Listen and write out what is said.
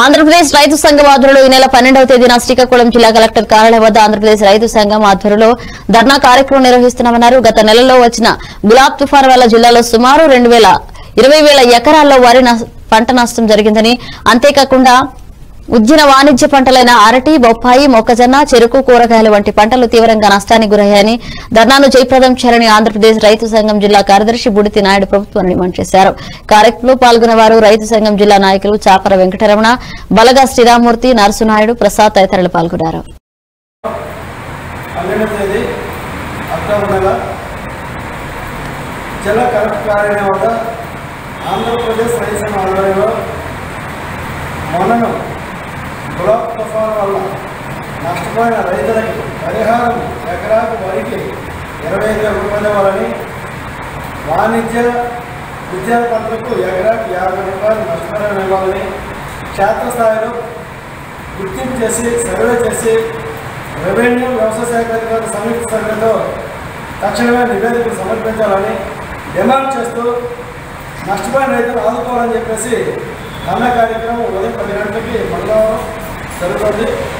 ఆంధ్రప్రదేశ్ రైతు సంఘం ఆధ్వర్యంలో ఈ నెల పన్నెండవ తేదీన శ్రీకాకుళం జిల్లా కలెక్టర్ కార్యాలయం వద్ద ఆంధ్రప్రదేశ్ రైతు సంఘం ఆధ్వర్యంలో ధర్నా కార్యక్రమం నిర్వహిస్తున్నామన్నారు. గత నెలలో వచ్చిన గులాబ్ తుఫాన్ వల్ల జిల్లాలో సుమారు రెండు వేల ఇరవై వేల ఎకరాల్లో వరి పంట నష్టం జరిగిందని. అంతేకాకుండా ఉద్యన వాణిజ్య పంటలైన అరటి బొప్పాయి మొక్కజొన్న చెరుకు కూరగాయలు వంటి పంటలు తీవ్రంగా నష్టానికి గురయ్యాయని ధర్నాను జయప్రదం చేయాలని ఆంధ్రప్రదేశ్ రైతు సంఘం జిల్లా కార్యదర్శి బుడితి నాయుడు ప్రభుత్వాన్ని డిమాండ్ చేశారు. కార్యక్రమంలో పాల్గొన్న వారు రైతు సంఘం జిల్లా నాయకులు చాపర వెంకటరమణ బలగా శ్రీరామూర్తి నరసునాయుడు ప్రసాద్ తదితరులు పాల్గొన్నారు. ఆంధ్రప్రదేశ్ రైతు సంఘం ఆధ్వర్యంలో గులాబ్ తుఫాన్ వల్ల నష్టపోయిన రైతులకి పరిహారం ఎకరాకు వరికి ఇరవై ఐదు వేల రూపాయలు ఇవ్వాలని వాణిజ్య విద్యా ఎకరాకు యాభై రూపాయలు నష్టపరిహారం ఇవ్వాలని క్షేత్రస్థాయిలో గుర్తింపు చేసి సర్వే చేసి రెవెన్యూ వ్యవసాయ శాఖ అధికారుల సంయుక్త సర్వేతో తక్షణమే నివేదికలు సమర్పించాలని డిమాండ్ చేస్తూ నష్టపోయిన రైతులు ఆదుకోవాలని చెప్పేసి అన్న కార్యక్రమం ఉదయం పది గంటలకి మంగళవారం それまで